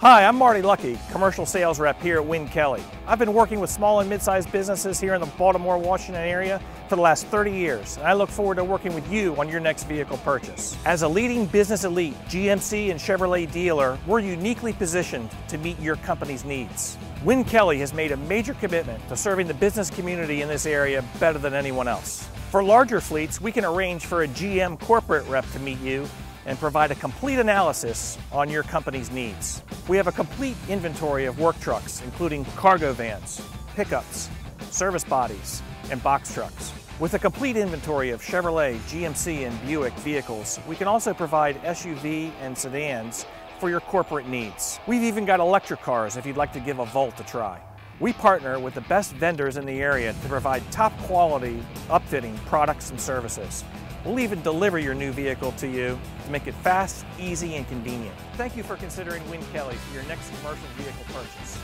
Hi, I'm Marty Luckey, commercial sales rep here at Win Kelly. I've been working with small and mid-sized businesses here in the Baltimore, Washington area for the last 30 years, and I look forward to working with you on your next vehicle purchase. As a leading business elite GMC and Chevrolet dealer, we're uniquely positioned to meet your company's needs. Win Kelly has made a major commitment to serving the business community in this area better than anyone else. For larger fleets, we can arrange for a GM corporate rep to meet you and provide a complete analysis on your company's needs. We have a complete inventory of work trucks, including cargo vans, pickups, service bodies, and box trucks. With a complete inventory of Chevrolet, GMC, and Buick vehicles, we can also provide SUV and sedans for your corporate needs. We've even got electric cars if you'd like to give a Volt a try. We partner with the best vendors in the area to provide top quality upfitting products and services. We'll even deliver your new vehicle to you to make it fast, easy, and convenient. Thank you for considering Win Kelly for your next commercial vehicle purchase.